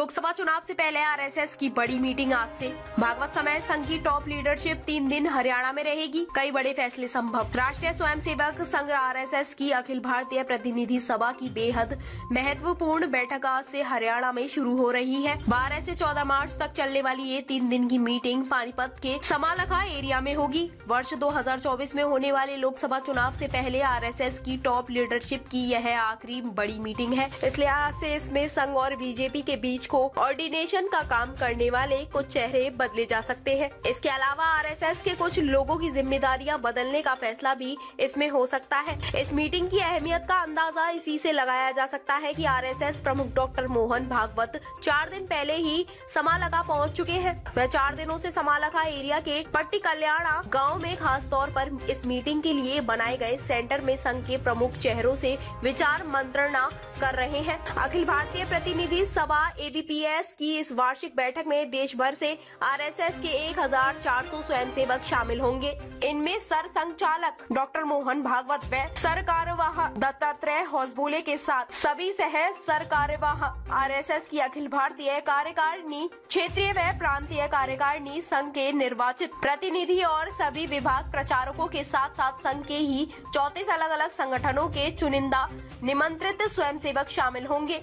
लोकसभा चुनाव से पहले आरएसएस की बड़ी मीटिंग आज से। भागवत समय संघ की टॉप लीडरशिप तीन दिन हरियाणा में रहेगी। कई बड़े फैसले संभव। राष्ट्रीय स्वयंसेवक संघ आरएसएस की अखिल भारतीय प्रतिनिधि सभा की बेहद महत्वपूर्ण बैठक आज से हरियाणा में शुरू हो रही है। बारह से चौदह मार्च तक चलने वाली ये तीन दिन की मीटिंग पानीपत के समालखा एरिया में होगी। वर्ष दो हज़ार चौबीस में होने वाले लोकसभा चुनाव से पहले आरएसएस की टॉप लीडरशिप की यह आखिरी बड़ी मीटिंग है। इसलिए आज से इसमें संघ और बीजेपी के बीच को ऑर्डिनेशन का काम करने वाले कुछ चेहरे बदले जा सकते हैं। इसके अलावा आरएसएस के कुछ लोगों की जिम्मेदारियाँ बदलने का फैसला भी इसमें हो सकता है। इस मीटिंग की अहमियत का अंदाज़ा इसी से लगाया जा सकता है कि आरएसएस प्रमुख डॉक्टर मोहन भागवत चार दिन पहले ही समालगा पहुँच चुके हैं। वह चार दिनों से समालगा एरिया के पट्टी कल्याणा गाँव में खास तौर पर इस मीटिंग के लिए बनाए गए सेंटर में संघ के प्रमुख चेहरों से विचार मंत्रणा कर रहे हैं। अखिल भारतीय प्रतिनिधि सभा एबीपीएस की इस वार्षिक बैठक में देश भर से आरएसएस के 1400 स्वयंसेवक शामिल होंगे। इनमें सर संचालक डॉक्टर मोहन भागवत व सर कार्यवाह दत्तात्रेय हौसबोले के साथ सभी सह सर कार्यवाह आरएसएस की अखिल भारतीय कार्यकारिणी, क्षेत्रीय व प्रांतीय कार्यकारिणी संघ के निर्वाचित प्रतिनिधि और सभी विभाग प्रचारकों के साथ साथ संघ के ही चौतीस अलग अलग संगठनों के चुनिंदा, निमंत्रित स्वयंसेवक शामिल होंगे।